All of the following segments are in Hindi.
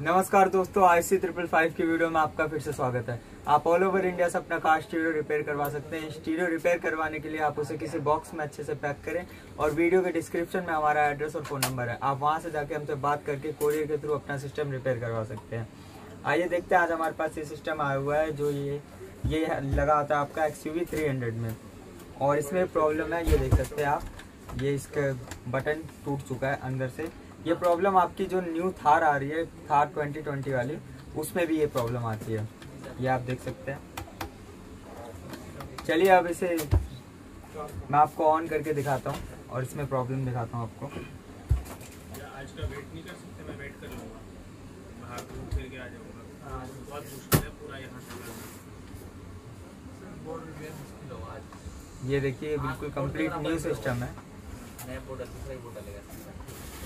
नमस्कार दोस्तों, आई सी ट्रिपल फाइव की वीडियो में आपका फिर से स्वागत है। आप ऑल ओवर इंडिया से अपना कार स्टीरियो रिपेयर करवा सकते हैं। स्टीरियो रिपेयर करवाने के लिए आप उसे किसी बॉक्स में अच्छे से पैक करें और वीडियो के डिस्क्रिप्शन में हमारा एड्रेस और फ़ोन नंबर है। आप वहाँ से जाके हमसे बात करके कोरियर के थ्रू अपना सिस्टम रिपेयर करवा सकते हैं। आइए देखते हैं, आज हमारे पास ये सिस्टम आया हुआ है, जो ये ये लगा होता है आपका एक्स यू में। और इसमें प्रॉब्लम है, ये देख सकते हैं आप, ये इसका बटन टूट चुका है अंदर से। ये प्रॉब्लम आपकी जो न्यू थार आ रही है थार 2020 वाली, उसमें भी ये प्रॉब्लम आती है। ये आप देख सकते हैं। चलिए अब इसे मैं आपको ऑन करके दिखाता हूँ और इसमें प्रॉब्लम दिखाता हूँ आपको। आज का वेट नहीं कर सकते मैं वेट कर है। ये देखिए बिल्कुल कंप्लीट न्यू सिस्टम है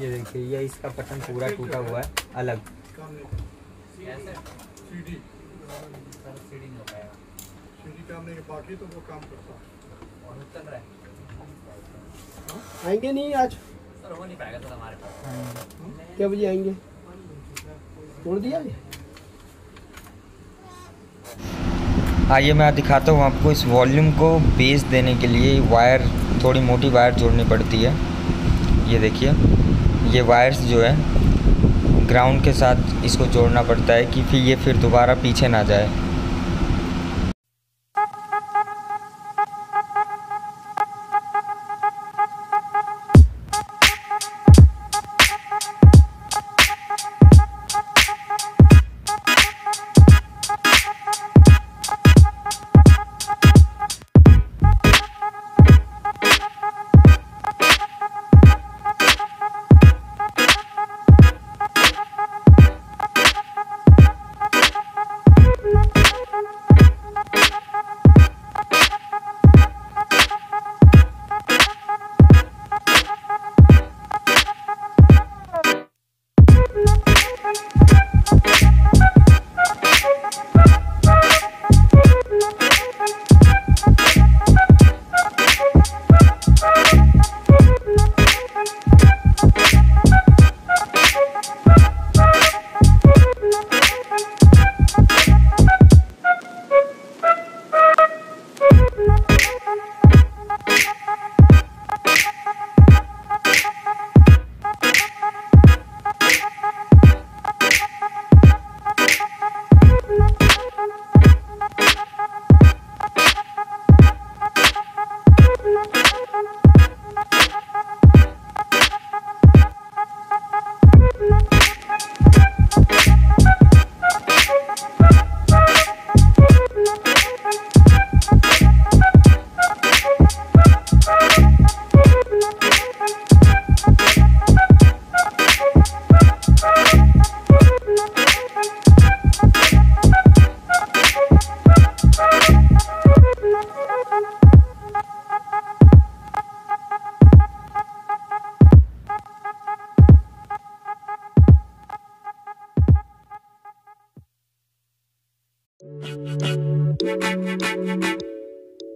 ये देखिए ये इसका बटन पूरा टूटा हुआ है अलग। हो तो है। आएँगे नहीं आज? सर हो नहीं पाएगा सर हमारे पास। क्या बजे आएँगे? तोड़ दिया ये? आइए मैं दिखाता हूँ आपको इस वॉल्यूम को बेस देने के लिए वायर थोड़ी मोटी वायर जोड़नी पड़ती है। ये देखिए, ये वायर्स जो है, ग्राउंड के साथ इसको जोड़ना पड़ता है कि फिर ये फिर दोबारा पीछे ना जाए।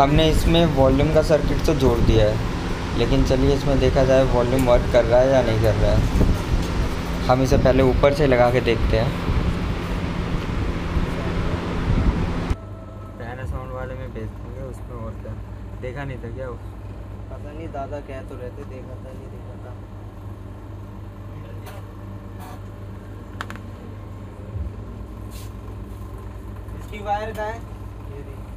हमने इसमें वॉल्यूम का सर्किट तो जोड़ दिया है लेकिन चलिए इसमें देखा जाए वॉल्यूम वर्क कर रहा है या नहीं कर रहा है। हम इसे पहले ऊपर से लगा के देखते हैं। साउंड वाले में भेज देंगे उसमें और क्या? देखा नहीं था क्या पता नहीं दादा कह तो रहते देखा था नहीं देखा था। इसकी वायर का है? ये देखिए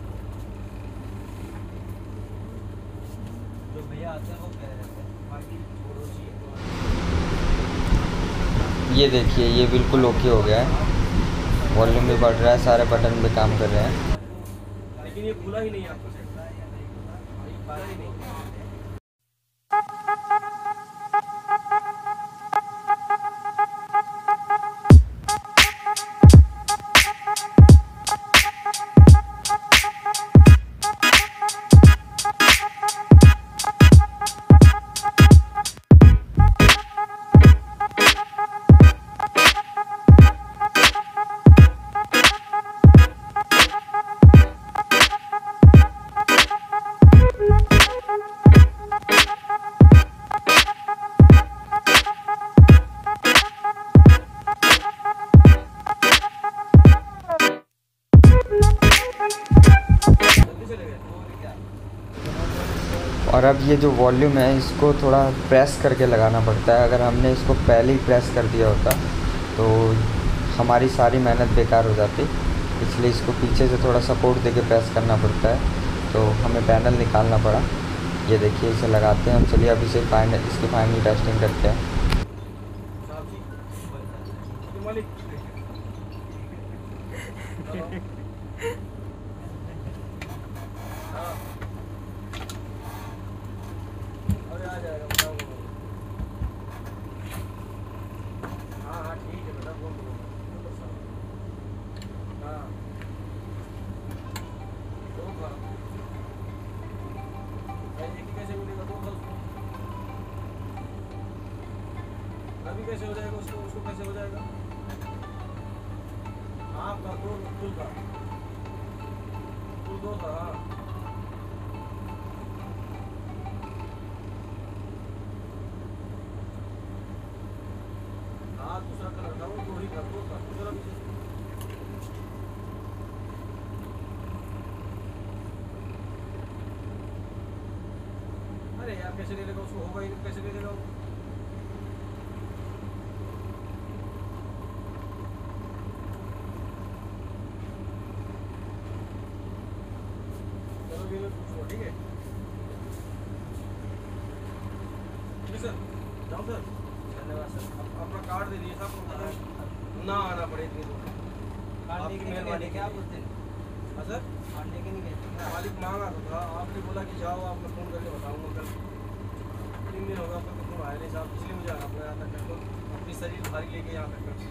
जो भैया आते हैं वो कह रहे थे बाकी छोड़ो चाहिए तो ये देखिए, ये बिल्कुल ओके हो गया है। वॉल्यूम भी बढ़ रहा है, सारे बटन भी काम कर रहे हैं। लेकिन ये खुला ही नहीं आपको और अब ये जो वॉल्यूम है, इसको थोड़ा प्रेस करके लगाना पड़ता है। अगर हमने इसको पहले ही प्रेस कर दिया होता तो हमारी सारी मेहनत बेकार हो जाती। इसलिए इसको पीछे से थोड़ा सपोर्ट देके प्रेस करना पड़ता है। तो हमें पैनल निकालना पड़ा। ये देखिए, इसे लगाते हैं। हम चलिए, अब इसे फाइनल, इसकी फाइनल टेस्टिंग करते हैं। कैसे हो जाएगा, उसको उसको कैसे हो जाएगा। हाँ का दो कुल का। कुल दो का हाँ। हाँ ही यार कैसे ले लेगा उसको होगा ही कैसे ले लेगा वो चलो ये लो पूछो ठीक है जी सर सर धन्यवाद सर अप- अपना कार्ड दे दीजिए ना आना पड़े इतनी दूर हैं हाँ। नहीं गए मालिक मांगा तो आपने बोला कि जाओ आपने फ़ोन करके बताऊँगा कल तीन दिन होगा आपका फ़ोन आया नहीं साहब इसलिए मुझे आना पड़ा यहाँ तक अपनी शरीर भारी लेके यहाँ तक